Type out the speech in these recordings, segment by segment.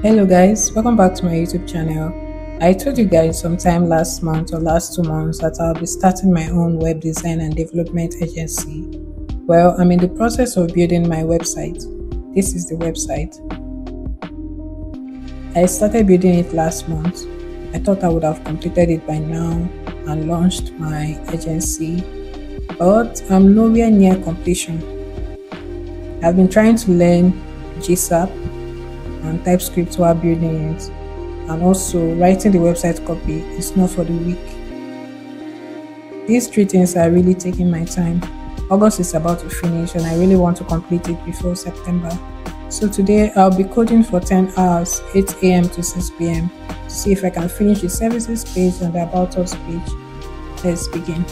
hello guys. Welcome back to my youtube channel. I told you guys sometime last month or last two months that i'll be starting my own web design and development agency. Well i'm in the process of building my website. This is the website. I started building it last month. I thought i would have completed it by now and launched my agency but i'm nowhere near completion. I've been trying to learn gsap and TypeScript while building it. And also, writing the website copy is not for the weak. These three things are really taking my time. August is about to finish and I really want to complete it before September. So today I'll be coding for 10 hours, 8 a.m. to 6 p.m. to see if I can finish the services page and the about us page. Let's begin.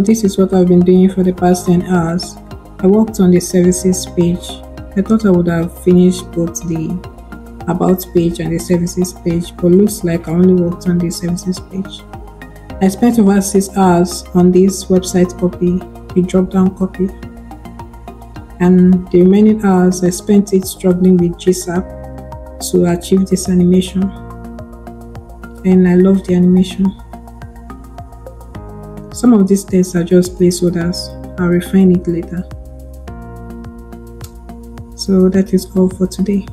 So this is what I've been doing for the past 10 hours. I worked on the services page. I thought I would have finished both the about page and the services page, but looks like I only worked on the services page. I spent over 6 hours on this website copy, the drop down copy. And the remaining hours I spent it struggling with GSAP to achieve this animation. And I love the animation. Some of these tests are just placeholders. I'll refine it later. So that is all for today.